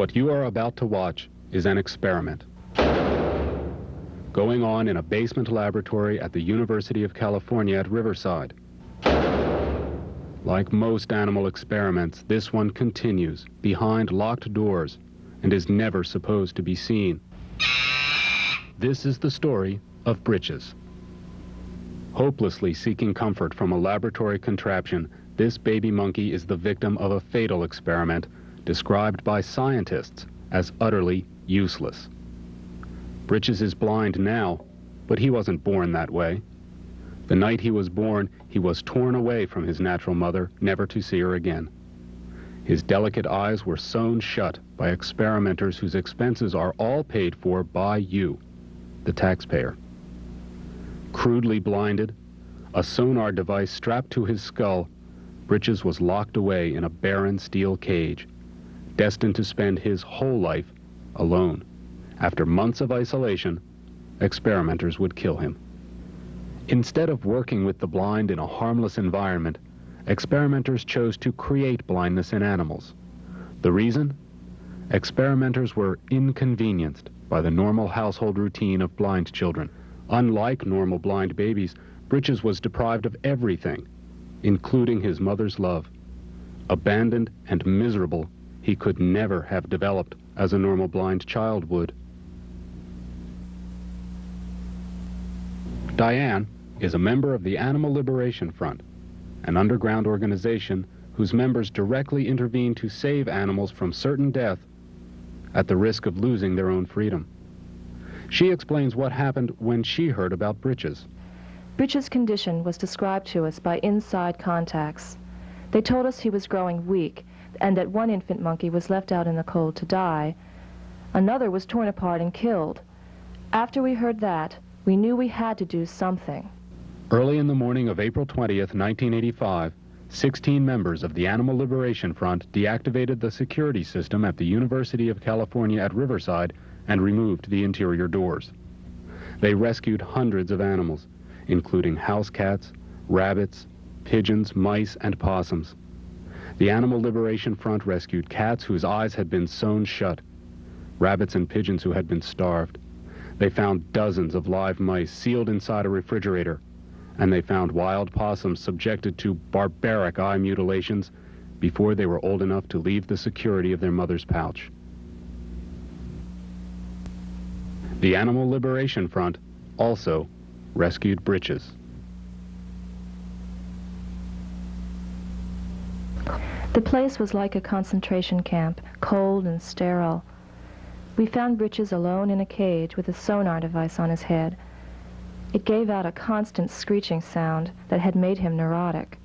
What you are about to watch is an experiment going on in a basement laboratory at the University of California at Riverside. Like most animal experiments, this one continues behind locked doors and is never supposed to be seen. This is the story of Britches. Hopelessly seeking comfort from a laboratory contraption, this baby monkey is the victim of a fatal experiment described by scientists as utterly useless. Britches is blind now, but he wasn't born that way. The night he was born, he was torn away from his natural mother, never to see her again. His delicate eyes were sewn shut by experimenters whose expenses are all paid for by you, the taxpayer. Crudely blinded, a sonar device strapped to his skull, Britches was locked away in a barren steel cage, destined to spend his whole life alone. After months of isolation, experimenters would kill him. Instead of working with the blind in a harmless environment, experimenters chose to create blindness in animals. The reason? Experimenters were inconvenienced by the normal household routine of blind children. Unlike normal blind babies, Britches was deprived of everything, including his mother's love. Abandoned and miserable, he could never have developed as a normal blind child would. Diane is a member of the Animal Liberation Front, an underground organization whose members directly intervene to save animals from certain death at the risk of losing their own freedom. She explains what happened when she heard about Britches. Britches' condition was described to us by inside contacts. They told us he was growing weak and that one infant monkey was left out in the cold to die. Another was torn apart and killed. After we heard that, we knew we had to do something. Early in the morning of April 20th, 1985, 16 members of the Animal Liberation Front deactivated the security system at the University of California at Riverside and removed the interior doors. They rescued hundreds of animals, including house cats, rabbits, pigeons, mice, and possums. The Animal Liberation Front rescued cats whose eyes had been sewn shut, rabbits and pigeons who had been starved, they found dozens of live mice sealed inside a refrigerator, and they found wild possums subjected to barbaric eye mutilations before they were old enough to leave the security of their mother's pouch. The Animal Liberation Front also rescued Britches. The place was like a concentration camp, cold and sterile. We found Britches alone in a cage with a sonar device on his head. It gave out a constant screeching sound that had made him neurotic.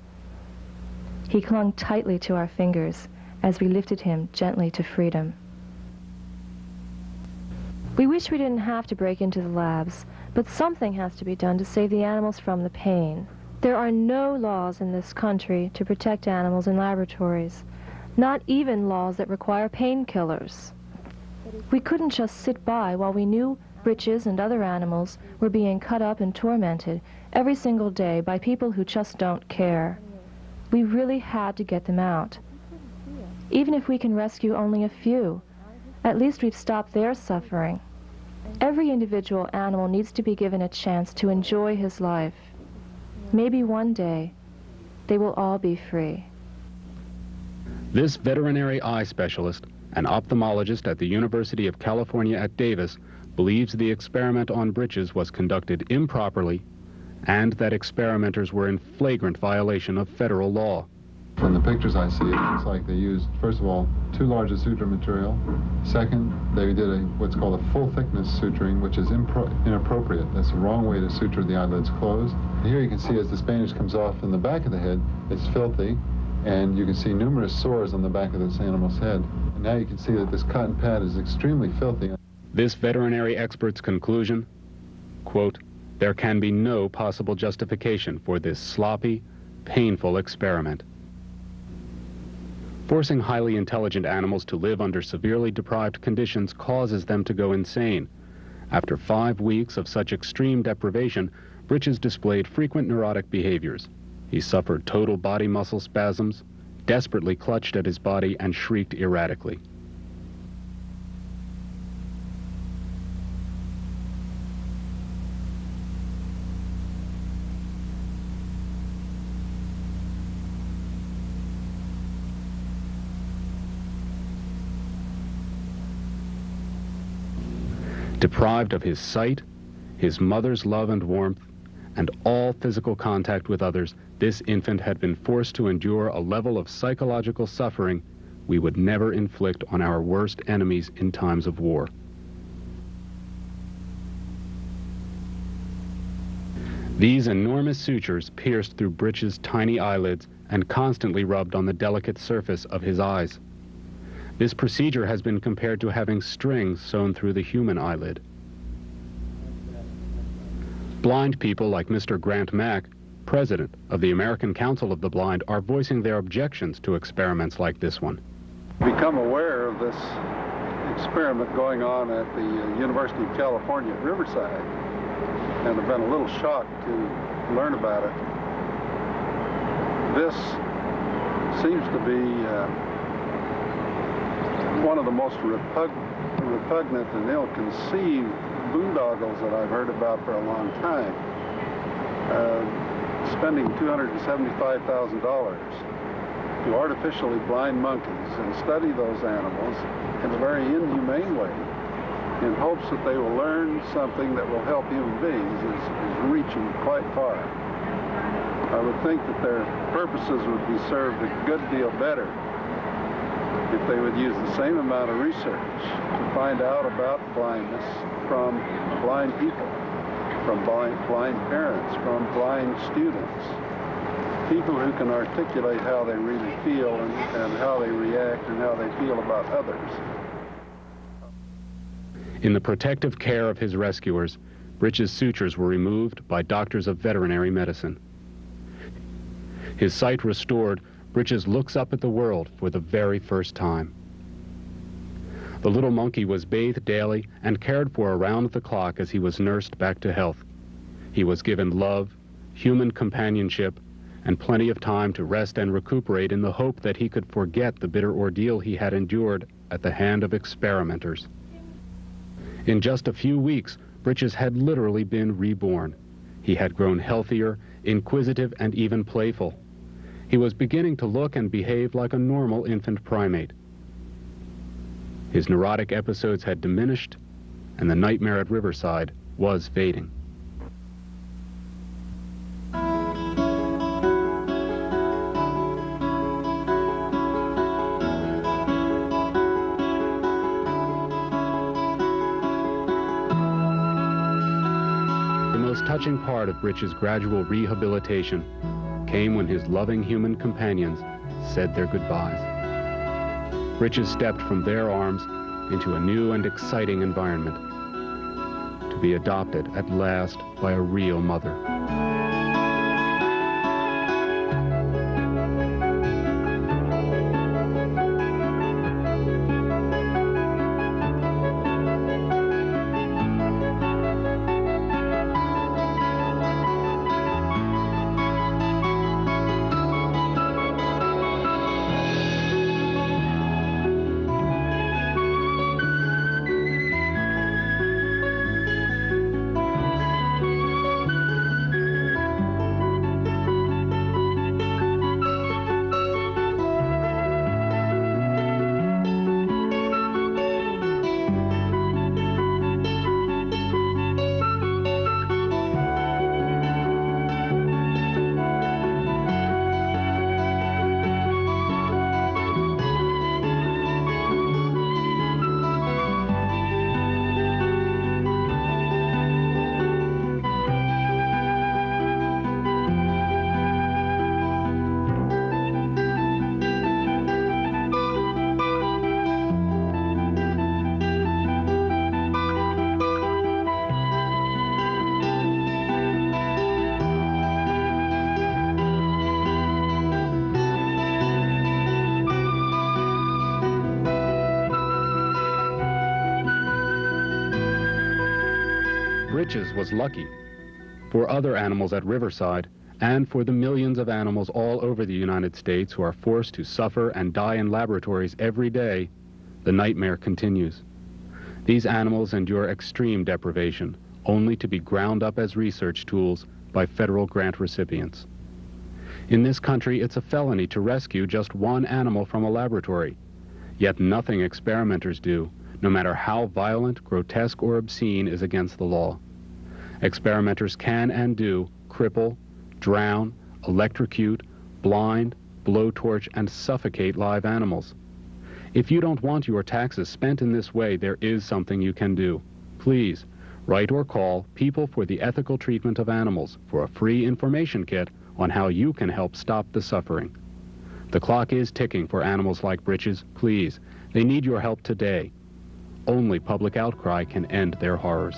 He clung tightly to our fingers as we lifted him gently to freedom. We wish we didn't have to break into the labs, but something has to be done to save the animals from the pain. There are no laws in this country to protect animals in laboratories, not even laws that require painkillers. We couldn't just sit by while we knew Britches and other animals were being cut up and tormented every single day by people who just don't care. We really had to get them out. Even if we can rescue only a few, at least we've stopped their suffering. Every individual animal needs to be given a chance to enjoy his life. Maybe one day, they will all be free. This veterinary eye specialist an ophthalmologist at the University of California at Davis believes the experiment on Britches was conducted improperly and that experimenters were in flagrant violation of federal law. From the pictures I see, it looks like they used, first of all, too large a suture material. Second, they did a what's called a full thickness suturing, which is inappropriate. That's the wrong way to suture the eyelids closed. Here you can see as the Spanish comes off in the back of the head, it's filthy, and you can see numerous sores on the back of this animal's head. And now you can see that this cotton pad is extremely filthy. This veterinary expert's conclusion, quote, there can be no possible justification for this sloppy, painful experiment. Forcing highly intelligent animals to live under severely deprived conditions causes them to go insane. After five weeks of such extreme deprivation, Britches displayed frequent neurotic behaviors. He suffered total body muscle spasms, desperately clutched at his body and shrieked erratically. Deprived of his sight, his mother's love and warmth, and all physical contact with others, this infant had been forced to endure a level of psychological suffering we would never inflict on our worst enemies in times of war. These enormous sutures pierced through Britches' tiny eyelids and constantly rubbed on the delicate surface of his eyes. This procedure has been compared to having strings sewn through the human eyelid. Blind people like Mr. Grant Mack, president of the American Council of the Blind, are voicing their objections to experiments like this one. Become aware of this experiment going on at the uh, University of California at Riverside and have been a little shocked to learn about it. This seems to be uh, one of the most repug repugnant and ill-conceived boondoggles that I've heard about for a long time. Uh, spending $275,000 to artificially blind monkeys and study those animals in a very inhumane way in hopes that they will learn something that will help human beings is, is reaching quite far. I would think that their purposes would be served a good deal better if they would use the same amount of research to find out about blindness from blind people, from blind, blind parents, from blind students, people who can articulate how they really feel and, and how they react and how they feel about others. In the protective care of his rescuers, Britches' sutures were removed by doctors of veterinary medicine. His sight restored, Britches looks up at the world for the very first time. The little monkey was bathed daily and cared for around the clock as he was nursed back to health. He was given love, human companionship, and plenty of time to rest and recuperate in the hope that he could forget the bitter ordeal he had endured at the hand of experimenters. In just a few weeks, Britches had literally been reborn. He had grown healthier, inquisitive, and even playful. He was beginning to look and behave like a normal infant primate. His neurotic episodes had diminished, and the nightmare at Riverside was fading. The most touching part of Britches' gradual rehabilitation came when his loving human companions said their goodbyes. Britches stepped from their arms into a new and exciting environment to be adopted at last by a real mother. Was lucky. For other animals at Riverside, and for the millions of animals all over the United States who are forced to suffer and die in laboratories every day, the nightmare continues. These animals endure extreme deprivation, only to be ground up as research tools by federal grant recipients. In this country, it's a felony to rescue just one animal from a laboratory. Yet nothing experimenters do, no matter how violent, grotesque, or obscene, is against the law. Experimenters can and do cripple, drown, electrocute, blind, blowtorch, and suffocate live animals. If you don't want your taxes spent in this way, there is something you can do. Please, write or call People for the Ethical Treatment of Animals for a free information kit on how you can help stop the suffering. The clock is ticking for animals like Britches. Please, they need your help today. Only public outcry can end their horrors.